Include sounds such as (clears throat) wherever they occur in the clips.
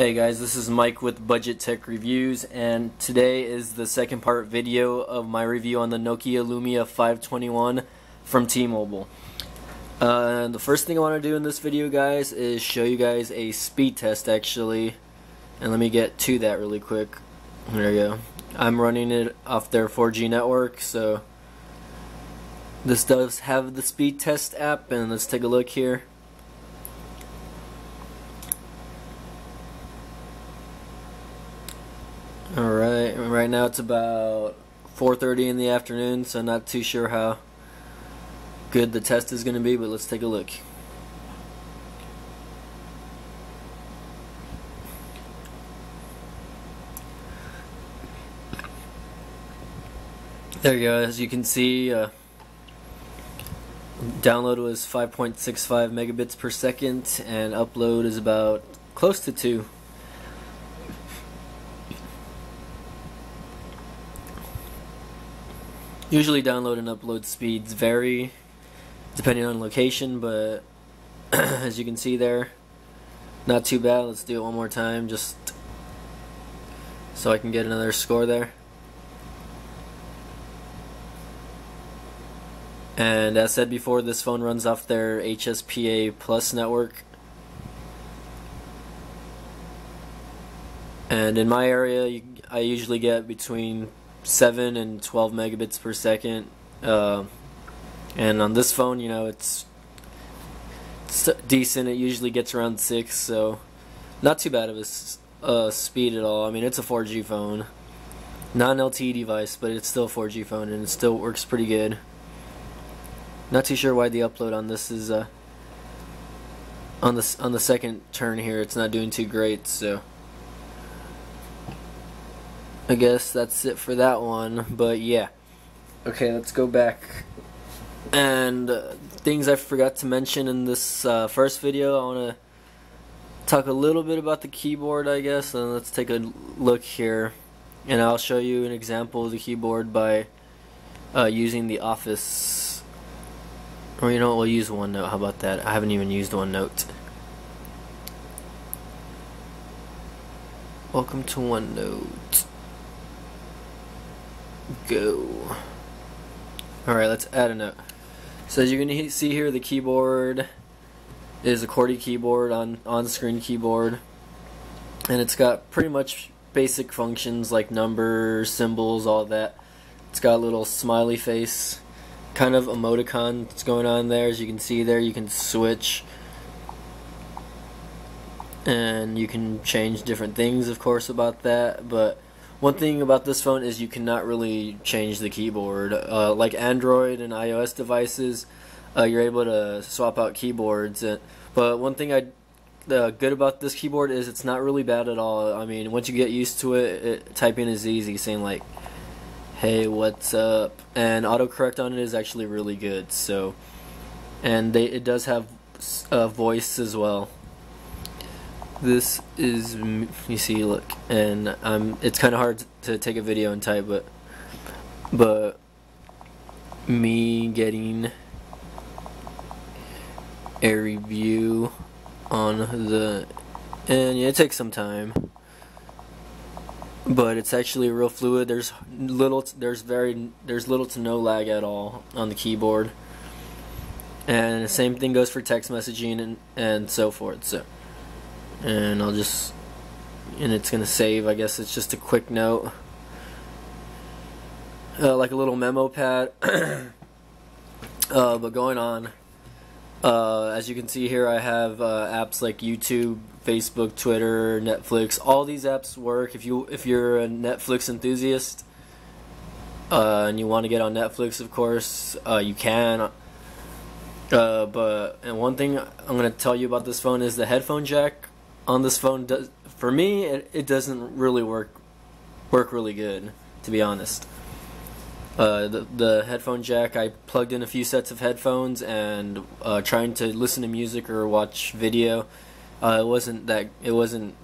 Hey guys, this is Mike with Budget Tech Reviews, and today is the second part video of my review on the Nokia Lumia 521 from T-Mobile. Uh, the first thing I want to do in this video, guys, is show you guys a speed test, actually. And let me get to that really quick. There you go. I'm running it off their 4G network, so this does have the speed test app, and let's take a look here. Alright, right now it's about 4.30 in the afternoon, so not too sure how good the test is going to be, but let's take a look. There you go, as you can see, uh, download was 5.65 megabits per second, and upload is about close to 2. Usually download and upload speeds vary depending on location, but (clears throat) as you can see there, not too bad. Let's do it one more time just so I can get another score there. And as said before, this phone runs off their HSPA Plus network. And in my area, I usually get between 7 and 12 megabits per second. Uh, and on this phone, you know, it's, it's, decent. It usually gets around 6, so not too bad of a uh, speed at all. I mean, it's a 4G phone. Not an LTE device, but it's still a 4G phone, and it still works pretty good. Not too sure why the upload on this is uh, on the on the second turn here. It's not doing too great, so I guess that's it for that one. But yeah. Okay, let's go back. And uh, things I forgot to mention in this uh, first video, I want to talk a little bit about the keyboard, I guess. And let's take a look here. And I'll show you an example of the keyboard by uh, using the Office. Or you know we'll use OneNote. How about that? I haven't even used OneNote. Welcome to OneNote go. Alright, let's add a note. So as you can see here, the keyboard is a QWERTY keyboard, on on-screen keyboard. And it's got pretty much basic functions like numbers, symbols, all that. It's got a little smiley face, kind of emoticon that's going on there. As you can see there, you can switch and you can change different things, of course, about that. But one thing about this phone is you cannot really change the keyboard. Uh, like Android and iOS devices, uh, you're able to swap out keyboards. And, but one thing I uh, good about this keyboard is it's not really bad at all. I mean, once you get used to it, it typing is easy. Saying like, "Hey, what's up?" and autocorrect on it is actually really good. So, and they it does have a voice as well this is you see look and um it's kind of hard to take a video and type but but me getting a review on the and yeah, it takes some time but it's actually real fluid. There's little there's very there's little to no lag at all on the keyboard and the same thing goes for text messaging and and so forth so and I'll just and it's gonna save I guess it's just a quick note. Uh, like a little memo pad. (clears throat) Uh, but going on uh, as you can see here I have uh, apps like YouTube Facebook Twitter Netflix. All these apps work. If you if you're a Netflix enthusiast uh, and you want to get on Netflix of course uh, you can. But and one thing I'm gonna tell you about this phone is the headphone jack on this phone does for me it, it doesn't really work work really good to be honest. Uh, the, the headphone jack, I plugged in a few sets of headphones and uh, trying to listen to music or watch video. Uh, it wasn't that it wasn't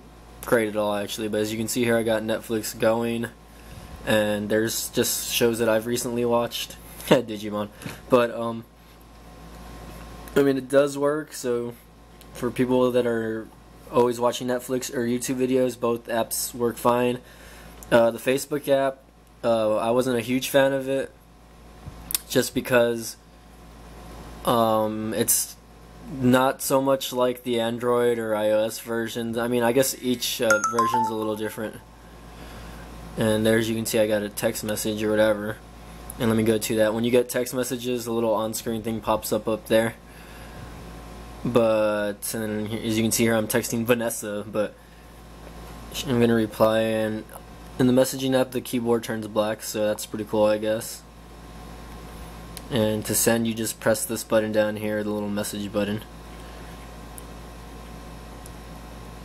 great at all actually. But as you can see here, I got Netflix going, and there's just shows that I've recently watched. (laughs) Digimon, but um, I mean it does work. So for people that are always watching Netflix or YouTube videos, both apps work fine. Uh, the Facebook app, uh, I wasn't a huge fan of it, just because um, it's not so much like the Android or iOS versions. I mean, I guess each uh, version's a little different. And there, as you can see, I got a text message or whatever. And let me go to that. When you get text messages, a little on-screen thing pops up up there. But and as you can see here, I'm texting Vanessa, but I'm gonna reply, and in the messaging app, the keyboard turns black, so that's pretty cool, I guess. And to send, you just press this button down here, the little message button.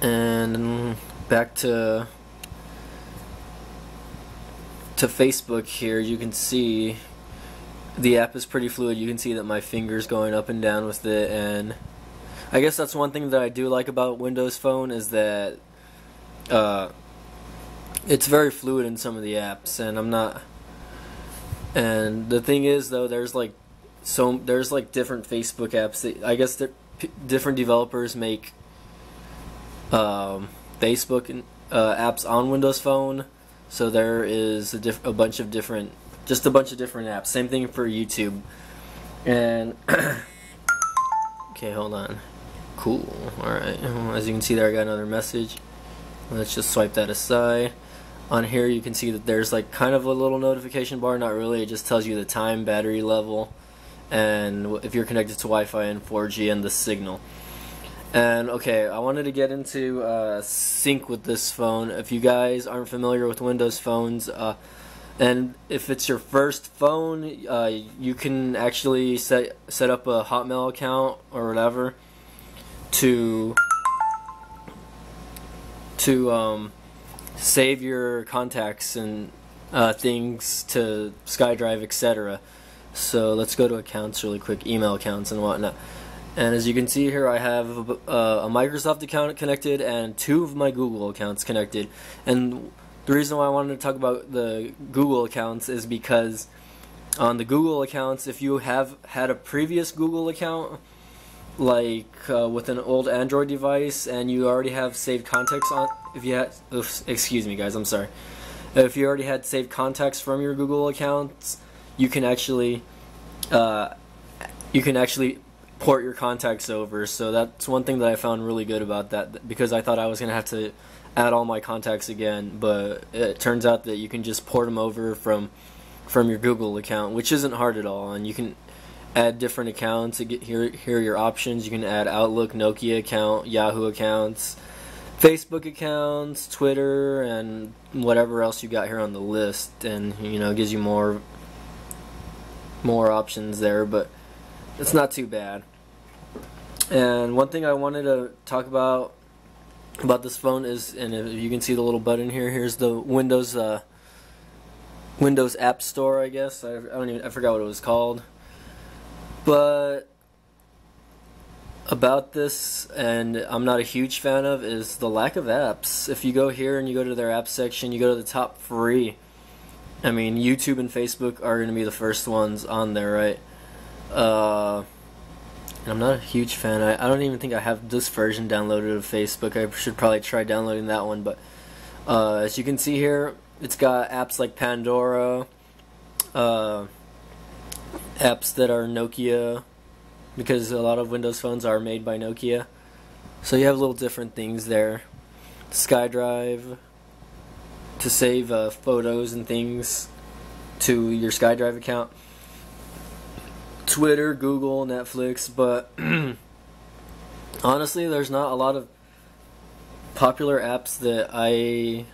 And back to to Facebook here, you can see the app is pretty fluid. You can see that my fingers going up and down with it, and I guess that's one thing that I do like about Windows Phone is that uh, it's very fluid in some of the apps, and I'm not. And the thing is, though, there's like so there's like different Facebook apps that I guess that different developers make um, Facebook uh, apps on Windows Phone so there is a, a bunch of different, just a bunch of different apps. Same thing for YouTube. And (coughs) okay, hold on. Cool. All right. As you can see there, I got another message. Let's just swipe that aside. On here, you can see that there's like kind of a little notification bar. Not really. It just tells you the time, battery level, and if you're connected to Wi-Fi and 4G and the signal. And okay, I wanted to get into uh, sync with this phone. If you guys aren't familiar with Windows phones, uh, and if it's your first phone, uh, you can actually set set up a Hotmail account or whatever to to um, save your contacts and uh, things to SkyDrive, etc. So let's go to accounts really quick, email accounts and whatnot. And as you can see here, I have uh, a Microsoft account connected and two of my Google accounts connected. And the reason why I wanted to talk about the Google accounts is because on the Google accounts, if you have had a previous Google account, like uh, with an old Android device, and you already have saved contacts on, if you had, oops, excuse me guys, I'm sorry. If you already had saved contacts from your Google accounts, you can actually, uh, you can actually port your contacts over. So that's one thing that I found really good about that because I thought I was going to have to add all my contacts again, but it turns out that you can just port them over from from your Google account, which isn't hard at all, and you can add different accounts get here here are your options. You can add Outlook, Nokia account, Yahoo accounts, Facebook accounts, Twitter, and whatever else you got here on the list, and you know, gives you more more options there, but it's not too bad. And one thing I wanted to talk about about this phone is, and if you can see the little button here, here's the Windows uh, Windows App Store, I guess. I, I don't even I forgot what it was called, but about this, and I'm not a huge fan of, is the lack of apps. If you go here and you go to their app section, you go to the top three. I mean, YouTube and Facebook are going to be the first ones on there, right? Uh, I'm not a huge fan. I, I don't even think I have this version downloaded of Facebook. I should probably try downloading that one. But uh, as you can see here, it's got apps like Pandora, uh, apps that are Nokia, because a lot of Windows phones are made by Nokia. So you have a little different things there. SkyDrive to save uh, photos and things to your SkyDrive account. Twitter, Google, Netflix, but (clears throat) honestly, there's not a lot of popular apps that I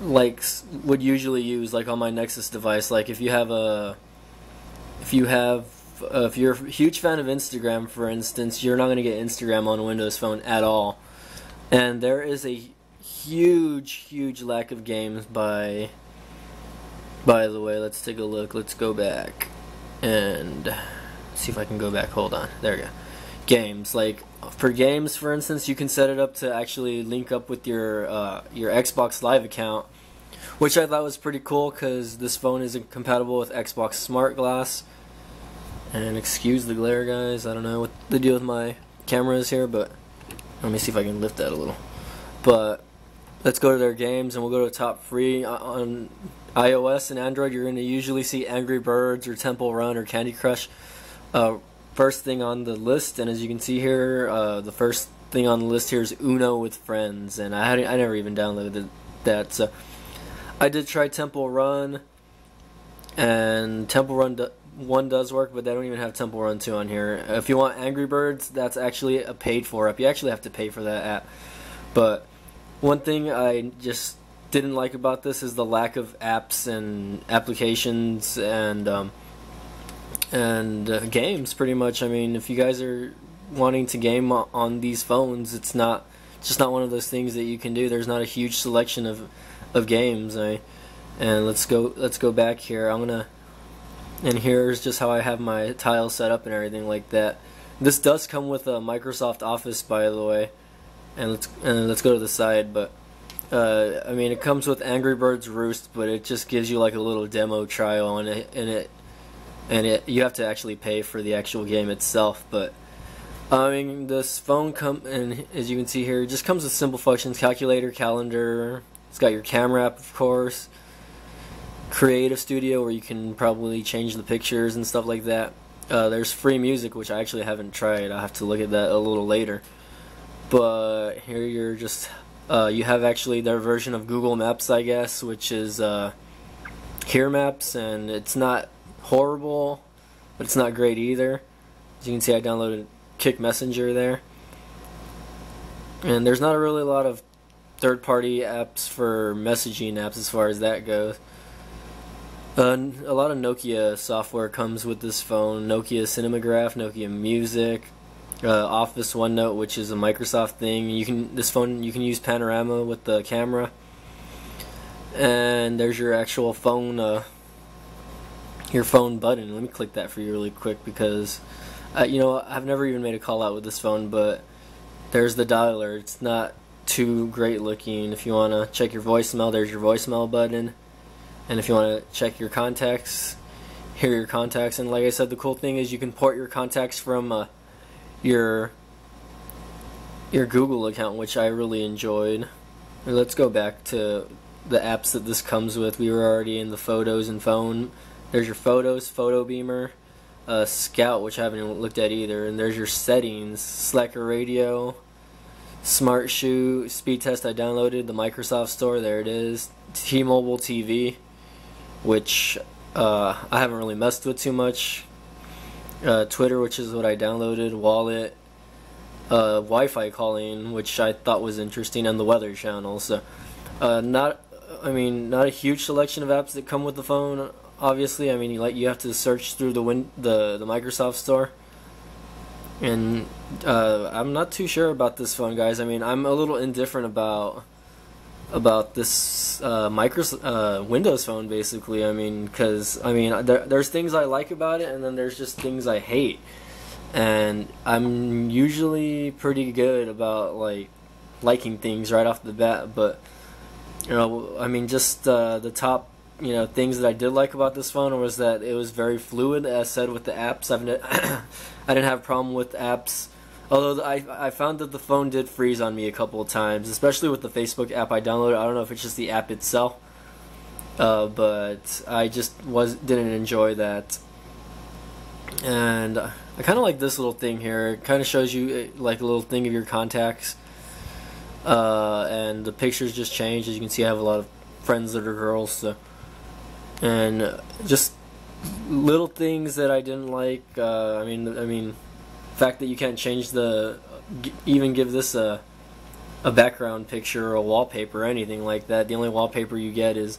like would usually use like on my Nexus device. Like if you have a if you have uh, if you're a huge fan of Instagram, for instance, you're not going to get Instagram on a Windows Phone at all. And there is a huge, huge lack of games by. By the way, let's take a look. Let's go back and see if I can go back. Hold on. There we go. Games like for games, for instance, you can set it up to actually link up with your uh, your Xbox Live account, which I thought was pretty cool because this phone isn't compatible with Xbox Smart Glass. And excuse the glare, guys. I don't know what the deal with my camera is here, but Let me see if I can lift that a little. But let's go to their games and we'll go to top three on iOS and Android. You're going to usually see Angry Birds or Temple Run or Candy Crush. Uh, first thing on the list, and as you can see here, uh, the first thing on the list here is Uno with Friends, and I had I never even downloaded that. So I did try Temple Run, and Temple Run do, one does work, but they don't even have Temple Run two on here. If you want Angry Birds, that's actually a paid for app. You actually have to pay for that app, but one thing I just didn't like about this is the lack of apps and applications and um, and uh, games. Pretty much, I mean, if you guys are wanting to game on these phones, it's not just not one of those things that you can do. There's not a huge selection of of games. I, and let's go let's go back here. I'm gonna and here's just how I have my tiles set up and everything like that. This does come with a Microsoft Office, by the way and let's and let's go to the side. But uh, I mean, it comes with Angry Birds Roost, but it just gives you like a little demo trial, and it and it and it you have to actually pay for the actual game itself. But I mean, this phone come and as you can see here, just comes with simple functions: calculator, calendar. It's got your camera app, of course. Creative Studio, where you can probably change the pictures and stuff like that. Uh, there's free music, which I actually haven't tried. I'll have to look at that a little later but here you're just uh, you have actually their version of Google Maps, I guess, which is uh, Here Maps, and it's not horrible, but it's not great either. As you can see, I downloaded Kik Messenger there, and there's not a really a lot of third-party apps for messaging apps as far as that goes. Uh, a lot of Nokia software comes with this phone. Nokia Cinemagraph, Nokia Music, uh, Office OneNote, which is a Microsoft thing. You can this phone you can use panorama with the camera, and there's your actual phone uh, your phone button. Let me click that for you really quick because uh, you know I've never even made a call out with this phone, but there's the dialer. It's not too great looking. If you want to check your voicemail, there's your voicemail button, and if you want to check your contacts, here are your contacts. And like I said, the cool thing is you can port your contacts from uh, your your Google account, which I really enjoyed. Let's go back to the apps that this comes with. We were already in the photos and phone. There's your photos, photo beamer, uh, Scout, which I haven't looked at either, and there's your settings, Slacker Radio, Smart Shoot, Speed Test. I downloaded the Microsoft Store. There it is. T-Mobile TV, which uh, I haven't really messed with too much uh, Twitter, which is what I downloaded, Wallet, uh, Wi-Fi calling, which I thought was interesting, and the Weather Channel. So, uh, not, I mean, not a huge selection of apps that come with the phone. Obviously, I mean, you like you have to search through the win the the Microsoft Store. And uh, I'm not too sure about this phone, guys. I mean, I'm a little indifferent about about this uh, Microsoft uh, Windows Phone, basically. I mean, because I mean, there, there's things I like about it, and then there's just things I hate. And I'm usually pretty good about like liking things right off the bat, but you know, I mean, just uh, the top you know things that I did like about this phone was that it was very fluid, as said with the apps. I've (coughs) I didn't have a problem with apps Although I I found that the phone did freeze on me a couple of times, especially with the Facebook app I downloaded. I don't know if it's just the app itself, uh, but I just was didn't enjoy that. And I kind of like this little thing here. It kind of shows you eh, like a little thing of your contacts, uh, and the pictures just change. As you can see, I have a lot of friends that are girls, so, and just little things that I didn't like. Uh, I mean, I mean fact that you can't change the even give this a a background picture or a wallpaper or anything like that. The only wallpaper you get is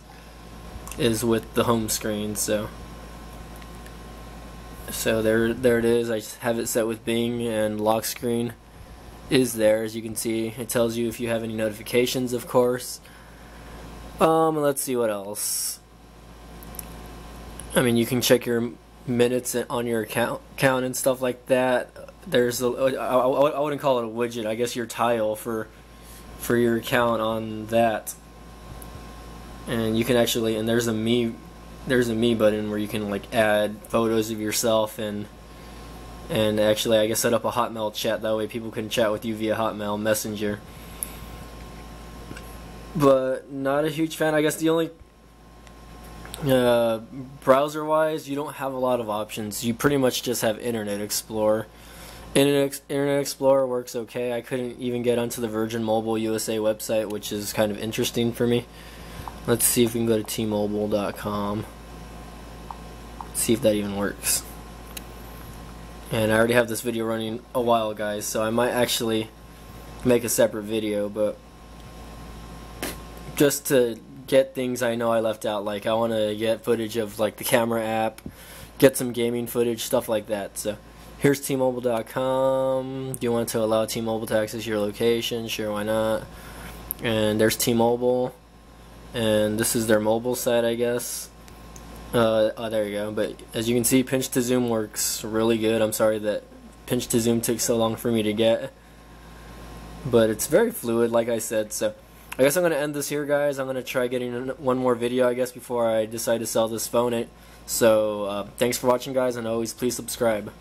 is with the home screen. So so there there it is. I just have it set with Bing and lock screen is there as you can see. It tells you if you have any notifications, of course. Um, let's see what else. I mean, you can check your minutes on your account, account and stuff like that there's a I, I wouldn't call it a widget. I guess your tile for for your account on that, and you can actually and there's a me there's a me button where you can like add photos of yourself and And actually, I guess set up a Hotmail chat. That way, people can chat with you via Hotmail Messenger. But not a huge fan. I guess the only uh, browser wise, you don't have a lot of options. You pretty much just have Internet Explorer. Internet, Internet Explorer works okay. I couldn't even get onto the Virgin Mobile USA website, which is kind of interesting for me. Let's see if we can go to tmobile.com. See if that even works. And I already have this video running a while, guys, so I might actually make a separate video, but just to get things I know I left out, like I want to get footage of like the camera app, get some gaming footage, stuff like that. So here's T-Mobile.com. Do you want to allow T-Mobile to access your location? Sure, why not? And there's T-Mobile, and this is their mobile site, I guess. Uh, oh, there you go. But as you can see, pinch to zoom works really good. I'm sorry that pinch to zoom took so long for me to get. But it's very fluid, like I said. So I guess I'm going to end this here, guys. I'm going to try getting one more video, I guess, before I decide to sell this phone. It So uh, thanks for watching, guys, and always please subscribe.